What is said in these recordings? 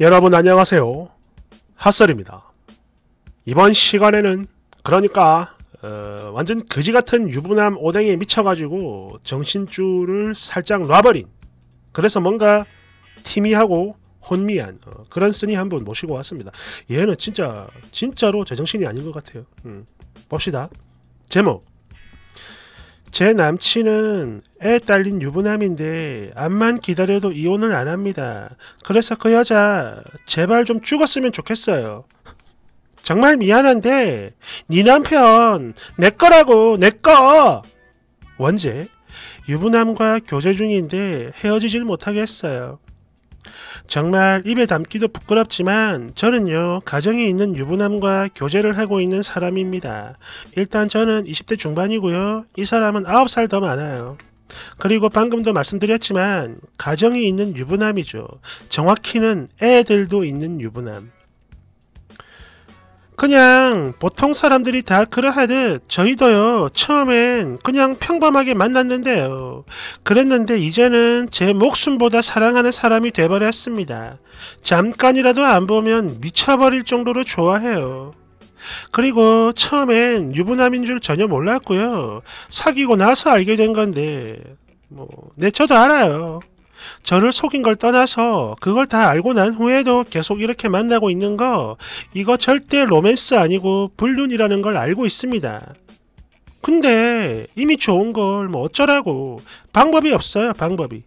여러분 안녕하세요. 핫설입니다. 이번 시간에는 그러니까 어, 완전 그지 같은 유부남 오뎅에 미쳐가지고 정신줄을 살짝 놔버린 그래서 뭔가 티미하고 혼미한 어, 그런 쓴이 한분 모시고 왔습니다. 얘는 진짜 진짜로 제정신이 아닌 것 같아요. 음, 봅시다. 제목 제 남친은 애 딸린 유부남인데 암만 기다려도 이혼을 안 합니다. 그래서 그 여자 제발 좀 죽었으면 좋겠어요. 정말 미안한데 네 남편 내 거라고 내 거. 원제 유부남과 교제 중인데 헤어지질 못하겠어요. 정말 입에 담기도 부끄럽지만 저는요 가정이 있는 유부남과 교제를 하고 있는 사람입니다. 일단 저는 20대 중반이고요. 이 사람은 9살 더 많아요. 그리고 방금도 말씀드렸지만 가정이 있는 유부남이죠. 정확히는 애들도 있는 유부남. 그냥 보통 사람들이 다 그러하듯 저희도요 처음엔 그냥 평범하게 만났는데요. 그랬는데 이제는 제 목숨보다 사랑하는 사람이 돼버렸습니다. 잠깐이라도 안 보면 미쳐버릴 정도로 좋아해요. 그리고 처음엔 유부남인 줄 전혀 몰랐고요. 사귀고 나서 알게 된 건데 뭐 네 저도 알아요 저를 속인 걸 떠나서 그걸 다 알고 난 후에도 계속 이렇게 만나고 있는 거 이거 절대 로맨스 아니고 불륜이라는 걸 알고 있습니다. 근데 이미 좋은 걸 뭐 어쩌라고 방법이 없어요 방법이.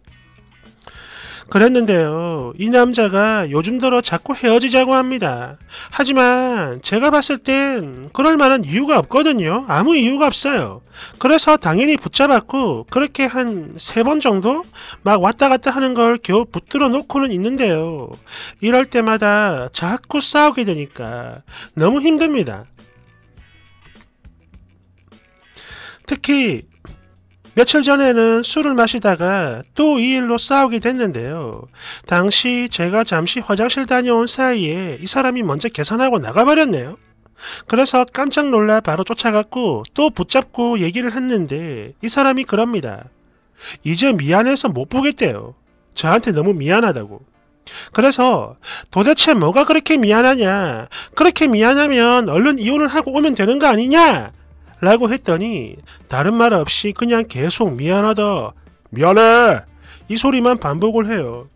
그랬는데요. 이 남자가 요즘 들어 자꾸 헤어지자고 합니다. 하지만 제가 봤을 땐 그럴 만한 이유가 없거든요. 아무 이유가 없어요. 그래서 당연히 붙잡았고 그렇게 한 세 번 정도 막 왔다 갔다 하는 걸 겨우 붙들어 놓고는 있는데요. 이럴 때마다 자꾸 싸우게 되니까 너무 힘듭니다. 특히 며칠 전에는 술을 마시다가 또 이 일로 싸우게 됐는데요. 당시 제가 잠시 화장실 다녀온 사이에 이 사람이 먼저 계산하고 나가버렸네요. 그래서 깜짝 놀라 바로 쫓아갔고 또 붙잡고 얘기를 했는데 이 사람이 그럽니다. 이제 미안해서 못 보겠대요. 저한테 너무 미안하다고. 그래서 도대체 뭐가 그렇게 미안하냐? 그렇게 미안하면 얼른 이혼을 하고 오면 되는 거 아니냐? 라고 했더니 다른 말 없이 그냥 계속 미안하다. 미안해. 이 소리만 반복을 해요.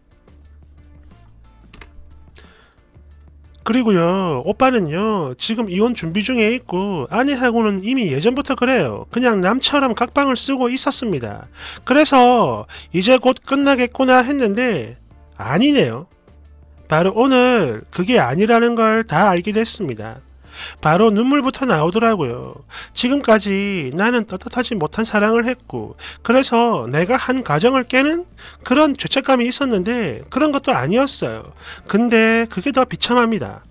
그리고요 오빠는요 지금 이혼 준비 중에 있고 아내하고는 이미 예전부터 그래요. 그냥 남처럼 각방을 쓰고 있었습니다. 그래서 이제 곧 끝나겠구나 했는데 아니네요. 바로 오늘 그게 아니라는 걸 다 알게 됐습니다 바로 눈물부터 나오더라고요. 지금까지 나는 떳떳하지 못한 사랑을 했고 그래서 내가 한 가정을 깨는 그런 죄책감이 있었는데 그런 것도 아니었어요. 근데 그게 더 비참합니다.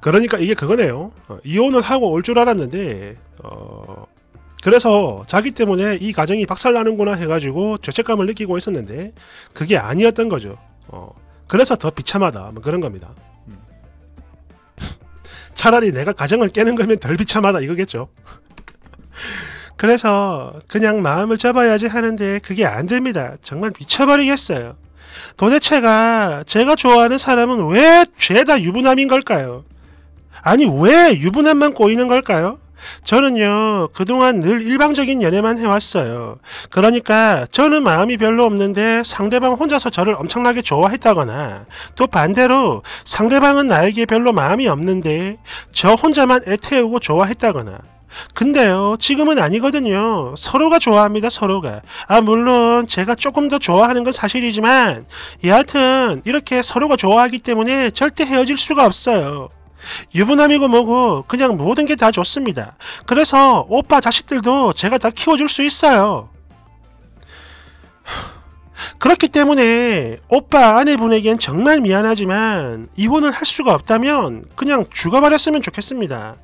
그러니까 이게 그거네요. 어, 이혼을 하고 올 줄 알았는데 어, 그래서 자기 때문에 이 가정이 박살나는구나 해가지고 죄책감을 느끼고 있었는데 그게 아니었던 거죠. 어, 그래서 더 비참하다. 뭐 그런 겁니다. 차라리 내가 가정을 깨는 거면 덜 비참하다 이거겠죠. 그래서 그냥 마음을 접어야지 하는데 그게 안 됩니다. 정말 미쳐버리겠어요. 도대체가 제가 좋아하는 사람은 왜 죄다 유부남인 걸까요? 아니 왜 유부남만 꼬이는 걸까요? 저는요, 그동안 늘 일방적인 연애만 해왔어요. 그러니까 저는 마음이 별로 없는데 상대방 혼자서 저를 엄청나게 좋아했다거나 또 반대로 상대방은 나에게 별로 마음이 없는데 저 혼자만 애태우고 좋아했다거나 근데요, 지금은 아니거든요. 서로가 좋아합니다, 서로가. 아, 물론 제가 조금 더 좋아하는 건 사실이지만, 여하튼 이렇게 서로가 좋아하기 때문에 절대 헤어질 수가 없어요. 유부남이고 뭐고 그냥 모든 게 다 좋습니다. 그래서 오빠 자식들도 제가 다 키워줄 수 있어요. 그렇기 때문에 오빠 아내분에겐 정말 미안하지만 이혼을 할 수가 없다면 그냥 죽어버렸으면 좋겠습니다.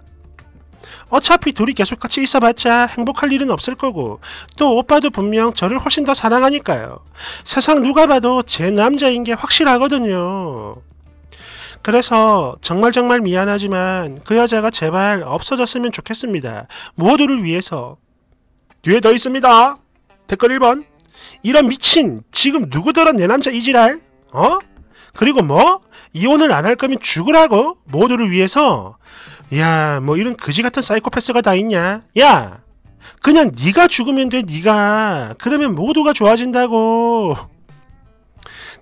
어차피 둘이 계속 같이 있어봤자 행복할 일은 없을 거고 또 오빠도 분명 저를 훨씬 더 사랑하니까요. 세상 누가 봐도 제 남자인 게 확실하거든요. 그래서 정말 정말 미안하지만 그 여자가 제발 없어졌으면 좋겠습니다. 모두를 위해서. 뒤에 더 있습니다. 댓글 1번. 이런 미친 지금 누구더러 내 남자 이지랄? 어? 그리고 뭐 이혼을 안 할 거면 죽으라고 모두를 위해서 야 뭐 이런 그지 같은 사이코패스가 다 있냐 야 그냥 네가 죽으면 돼 네가 그러면 모두가 좋아진다고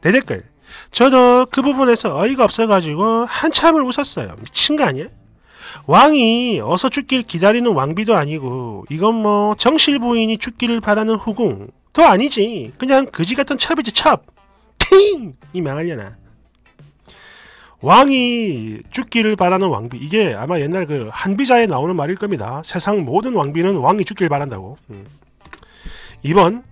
내 댓글 저도 그 부분에서 어이가 없어가지고 한참을 웃었어요. 미친 거 아니야 왕이 어서 죽길 기다리는 왕비도 아니고 이건 뭐 정실 부인이 죽기를 바라는 후궁도 아니지. 그냥 그지 같은 첩이지 첩. 팅! 이 망하려나. 왕이 죽기를 바라는 왕비. 이게 아마 옛날 그 한비자에 나오는 말일 겁니다. 세상 모든 왕비는 왕이 죽길 바란다고. 음. 2번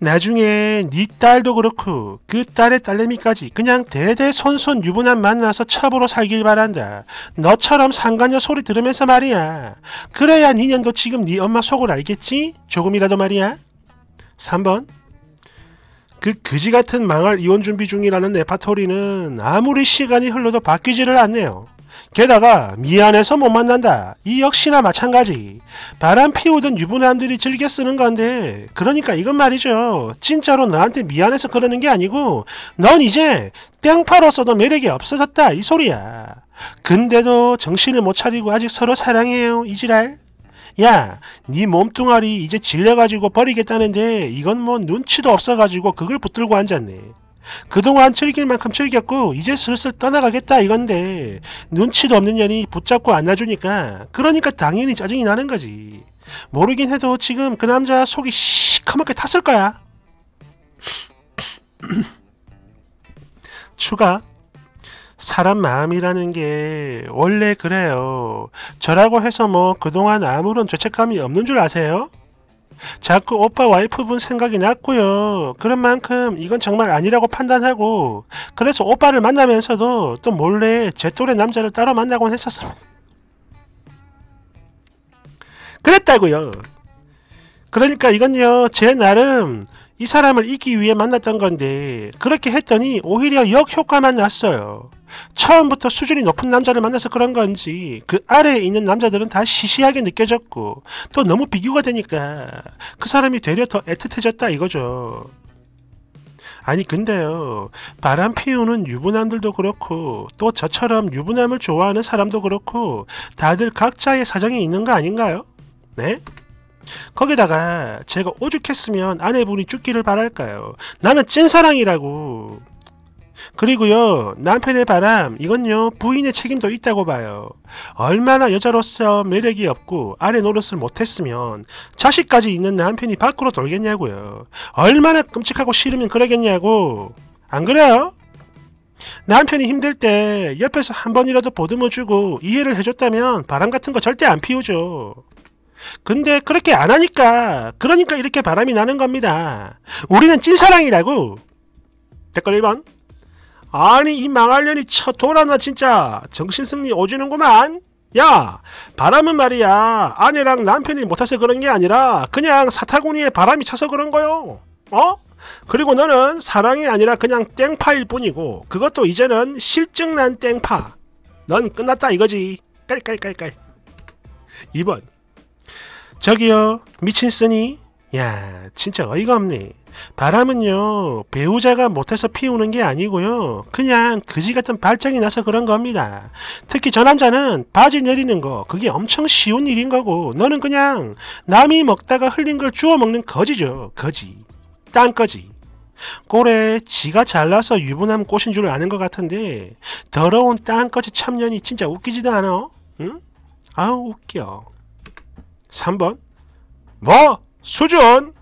나중에 네 딸도 그렇고 그 딸의 딸내미까지 그냥 대대손손 유부남 만나서 첩으로 살길 바란다. 너처럼 상간녀 소리 들으면서 말이야. 그래야 니년도 지금 네 엄마 속을 알겠지? 조금이라도 말이야. 3번 그 그지 같은 망할 이혼 준비 중이라는 레파토리는 아무리 시간이 흘러도 바뀌지를 않네요. 게다가 미안해서 못 만난다. 이 역시나 마찬가지. 바람 피우던 유부남들이 즐겨 쓰는 건데 그러니까 이건 말이죠. 진짜로 나한테 미안해서 그러는 게 아니고 넌 이제 땡파로서도 매력이 없어졌다 이 소리야. 근데도 정신을 못 차리고 아직 서로 사랑해요 이지랄. 야, 네 몸뚱아리 이제 질려가지고 버리겠다는데 이건 뭐 눈치도 없어가지고 그걸 붙들고 앉았네. 그동안 즐길 만큼 즐겼고 이제 슬슬 떠나가겠다 이건데 눈치도 없는 년이 붙잡고 안 놔주니까 그러니까 당연히 짜증이 나는 거지. 모르긴 해도 지금 그 남자 속이 시커멓게 탔을 거야. 추가 사람 마음이라는 게 원래 그래요. 저라고 해서 뭐 그동안 아무런 죄책감이 없는 줄 아세요? 자꾸 오빠 와이프분 생각이 났고요. 그런 만큼 이건 정말 아니라고 판단하고 그래서 오빠를 만나면서도 또 몰래 제 또래 남자를 따로 만나곤 했었어. 그랬다고요. 그러니까 이건요 제 나름 이 사람을 잊기 위해 만났던 건데 그렇게 했더니 오히려 역효과만 났어요. 처음부터 수준이 높은 남자를 만나서 그런 건지 그 아래에 있는 남자들은 다 시시하게 느껴졌고 또 너무 비교가 되니까 그 사람이 되려 더 애틋해졌다 이거죠. 아니 근데요 바람 피우는 유부남들도 그렇고 또 저처럼 유부남을 좋아하는 사람도 그렇고 다들 각자의 사정이 있는 거 아닌가요? 네? 거기다가 제가 오죽했으면 아내분이 죽기를 바랄까요? 나는 찐사랑이라고. 그리고요 남편의 바람 이건요 부인의 책임도 있다고 봐요 얼마나 여자로서 매력이 없고 아내 노릇을 못했으면 자식까지 있는 남편이 밖으로 돌겠냐고요 얼마나 끔찍하고 싫으면 그러겠냐고 안 그래요? 남편이 힘들 때 옆에서 한 번이라도 보듬어주고 이해를 해줬다면 바람 같은 거 절대 안 피우죠 근데 그렇게 안 하니까 그러니까 이렇게 바람이 나는 겁니다. 우리는 찐사랑이라고. 댓글 1번. 아니 이 망할년이 쳐 돌아나 진짜 정신승리 오지는구만. 야 바람은 말이야. 아내랑 남편이 못해서 그런 게 아니라 그냥 사타구니에 바람이 차서 그런 거요. 어? 그리고 너는 사랑이 아니라 그냥 땡파일 뿐이고 그것도 이제는 싫증난 땡파. 넌 끝났다 이거지. 깔깔깔깔. 2번 저기요 미친 쓰니? 야 진짜 어이가 없네. 바람은요 배우자가 못해서 피우는 게 아니고요. 그냥 그지 같은 발작이 나서 그런 겁니다. 특히 저 남자는 바지 내리는 거 그게 엄청 쉬운 일인 거고 너는 그냥 남이 먹다가 흘린 걸 주워 먹는 거지죠. 거지. 딴거지. 꼴에 지가 잘나서 유부남 꼬신 줄 아는 것 같은데 더러운 딴거지 참년이 진짜 웃기지도 않아? 응? 아우 웃겨 3번 뭐 수준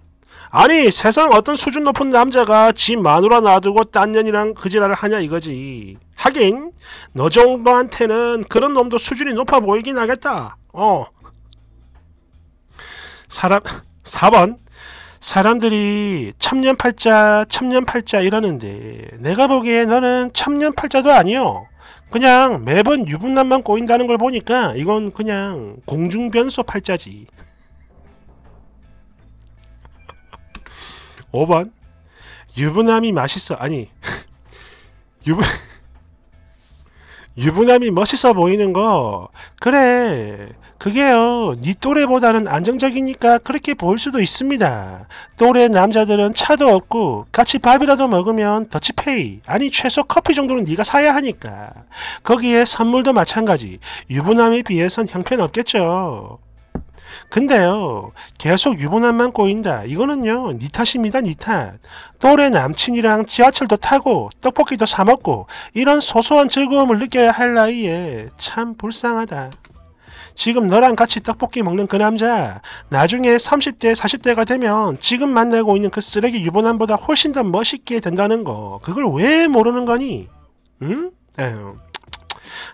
아니 세상 어떤 수준 높은 남자가 지 마누라 놔두고 딴 년이랑 그지랄을 하냐 이거지. 하긴 너 정도한테는 그런 놈도 수준이 높아 보이긴 하겠다. 어. 사람 4번 사람들이 참년팔자 참년팔자 이러는데 내가 보기에 너는 참년팔자도 아니요. 그냥 매번 유부남만 꼬인다는 걸 보니까 이건 그냥 공중변소 팔자지. 5번 유부남이 맛있어 아니 유부 유부남이 멋있어 보이는 거. 그래 그게요 니 또래보다는 안정적이니까 그렇게 보일 수도 있습니다. 또래 남자들은 차도 없고 같이 밥이라도 먹으면 더치페이 아니 최소 커피 정도는 네가 사야 하니까. 거기에 선물도 마찬가지. 유부남에 비해선 형편없겠죠 근데요 계속 유부남만 꼬인다 이거는요 니 탓입니다 니 탓 또래 남친이랑 지하철도 타고 떡볶이도 사 먹고 이런 소소한 즐거움을 느껴야 할 나이에 참 불쌍하다. 지금 너랑 같이 떡볶이 먹는 그 남자 나중에 30대 40대가 되면 지금 만나고 있는 그 쓰레기 유부남보다 훨씬 더 멋있게 된다는 거 그걸 왜 모르는 거니? 응? 에휴.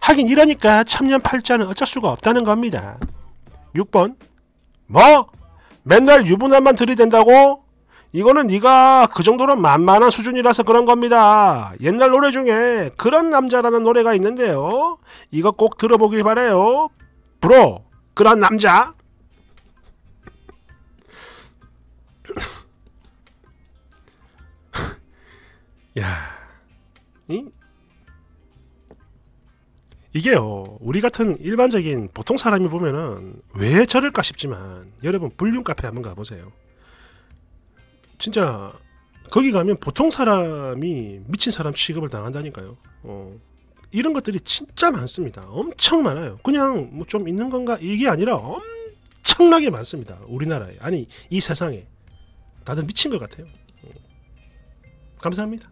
하긴 이러니까 참년 팔자는 어쩔 수가 없다는 겁니다. 6번 뭐? 맨날 유부남만 들이댄다고? 이거는 네가 그 정도로 만만한 수준이라서 그런 겁니다. 옛날 노래 중에 그런 남자라는 노래가 있는데요. 이거 꼭 들어보길 바래요. 브로, 그런 남자. 야, 이 이게요. 우리 같은 일반적인 보통 사람이 보면은 왜 저럴까 싶지만 여러분 불륜 카페 한번 가보세요. 진짜 거기 가면 보통 사람이 미친 사람 취급을 당한다니까요. 어, 이런 것들이 진짜 많습니다. 엄청 많아요. 그냥 뭐 좀 있는 건가 이게 아니라 엄청나게 많습니다. 우리나라에 아니 이 세상에 다들 미친 것 같아요. 어. 감사합니다.